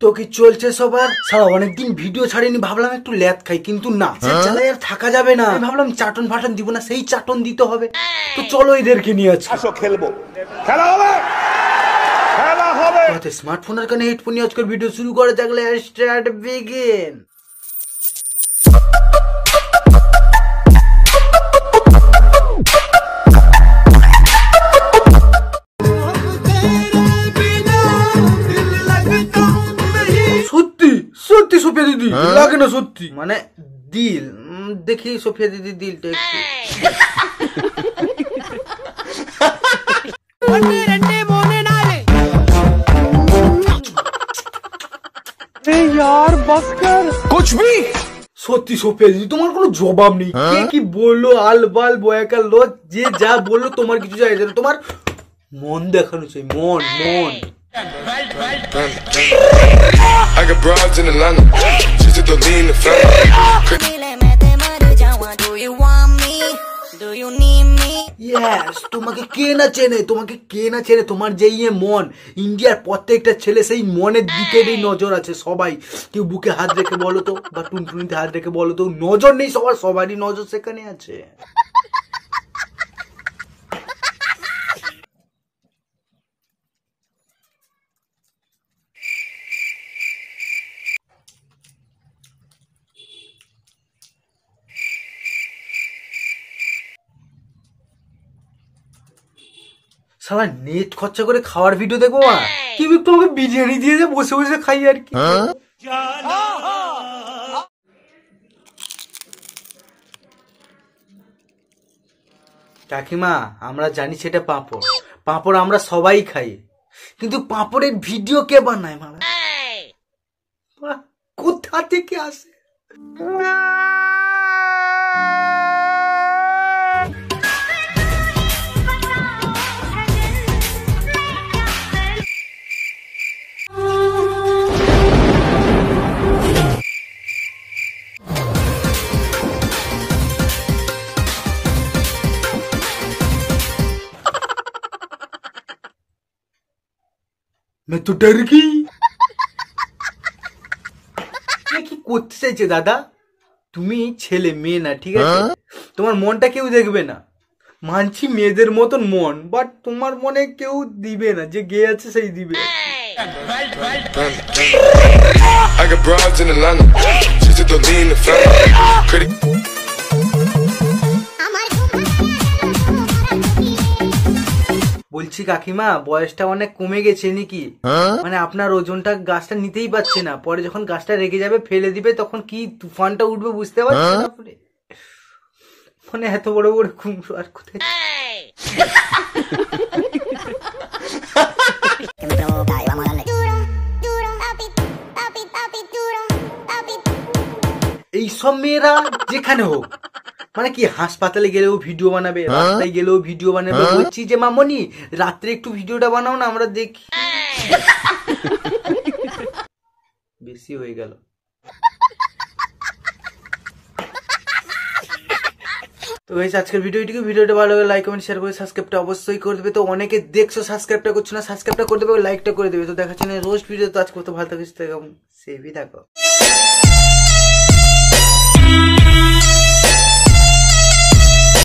তো কি চলছে সবার? সারা অনেকদিন ভিডিও ছাড়িনি ভাবলাম একটু ল্যাদ খাই কিন্তু না সে চালাই আর থাকা যাবে না। আমি ভাবলাম চাটন ফাটন দিব না সেই চাটন দিতে হবে। তো চলো এদেরকে নিয়ে আছি আসো খেলব। খেলা হবে! খেলা হবে! স্মার্টফোনের কানে হেডফোন নিয়ে আজকের ভিডিও শুরু করে থাকলে স্টার্ট বিগিন সোফিয়া দিদি? লাগে না সত্যি। মানে দিল। দেখি সোফিয়া দিদি দিলটা একটু। সত্যি সোফিয়া দিদি তোমার কোনো জবাব নেই কে কি বলল? আলবাল বয়াকাল লো যে যা বলল তোমার কিছু যায় না। তোমার মন দেখানো চাই মন মন। I got broads in Atlanta. Just to lean the family. Dile, mete mare jawa. Do you want me? Do you need me? Yes তোমাকে কে না চেনে তোমাকে কে না চেনে তোমার যে ইয়ে মন ইন্ডিয়ার প্রত্যেকটা ছেলে সেই মনের দিকেরই নজর আছে সবাই কেউ বুকে হাত রেখে বলো তো বা টুনটুনিতে হাত রেখে বলো তো নজর নেই সবার সবারই নজর সেখানে আছে সালা নেট খরচা করে খাওয়ার ভিডিও দেখব না কি একটু আমাকে বিরিয়ানি দিয়ে যে বসে বসে খাই আর কি। কাকিমা আমরা জানি সেটা পাঁপড়। পাঁপড় আমরা সবাই খাই। কিন্তু পাঁপড়ের ভিডিও কে বানায় মারা? কোথা থেকে আসে? मैं तो डर गई এ কি করতে চাইছে দাদা তুমি ছেলে মেয়ে না ঠিক আছে তোমার মনটা কেউ দেখবে না মানছি মেয়েদের মতন মন বাট তোমার মনে কেউ দিবে না যে গে আছে সেই দিবে I got broads in Atlanta. Just to lean the family. বলছি কাকিমা বয়সটা অনেক কমে গেছে নাকি? মানে আপনার ওজনটা গাছটা নিতেই পারছে না। পরে যখন গাছটা রেগে যাবে ফেলে দিবে তখন কি তুফানটা উঠবে বুঝতে পারছেন আপনি মানে এত বড় বড় কুমড়ো আর কোথায়? এই সব মেয়েরা যেখানে হোক মানে কি হাসপাতালে গেলেও ভিডিও বানাবে রাস্তায় গেলেও ভিডিও বানাবে বলছি যে মামনি রাত্রে একটু ভিডিওটা বানাও না আমরা দেখি। বেশি হয়ে গেল। তো গাইস আজকের ভিডিওটিকে ভিডিওটা ভালো লাগে লাইক কমেন্ট শেয়ার করে সাবস্ক্রাইবটা অবশ্যই করে দেবে। তো অনেকে দেখছ সাবস্ক্রাইবটা করছ না সাবস্ক্রাইবটা করে দেবে লাইকটা করে দেবে। তো দেখাচ্ছি না রোজ ভিডিও তো আজকে কত ভালো থাকিস সেভি থাকো।